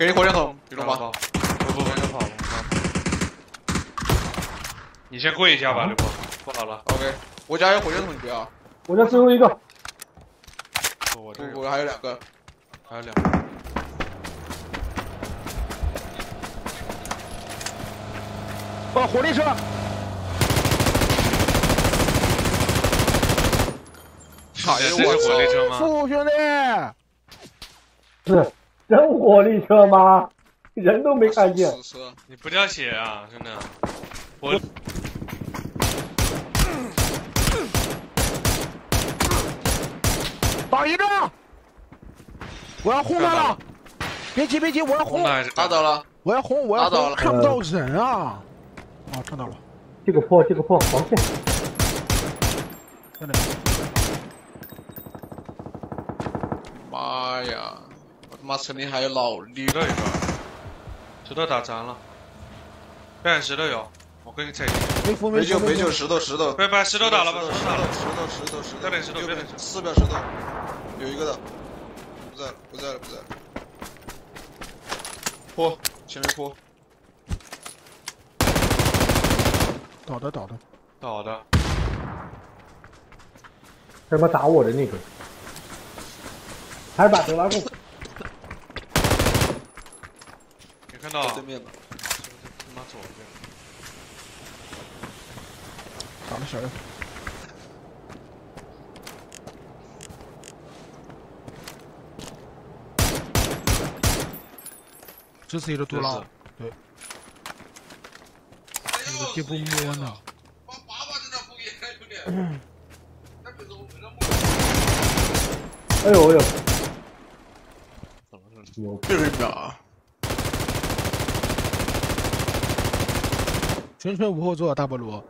给你火箭筒，别动吧。不不不，先跑了。你先跪一下吧，刘波。不好了。OK，我家有火箭筒，你不要。我家最后一个。我这我还有两个，还有两个。哦，火力车。哎这是火力车吗？富兄弟。是真火力车吗？人都没看见。你不掉血啊，兄弟！我。打一个！我要轰他了！别急别急，我要轰！打倒了！我要轰！我要轰！看不到人啊！啊，看到了。这个破，这个破，防线。真的。妈呀！我他妈城里还有老李了一个，石头打残了。边石头有，我给你拆。没救没救，石头石头。别把石头打了吧！石头石头石头石头。掉点石头，石头。四边石头，有一个的，不在了不在了不在了。坡，前面坡。倒的倒的倒的。他妈打我的那个，还把德拉贡。没看到。对面吧。他妈左边。打了小人。这是一个多浪，对。那个地不摸呢。哎呦哎呦！有病啊！纯纯无后座，大菠萝。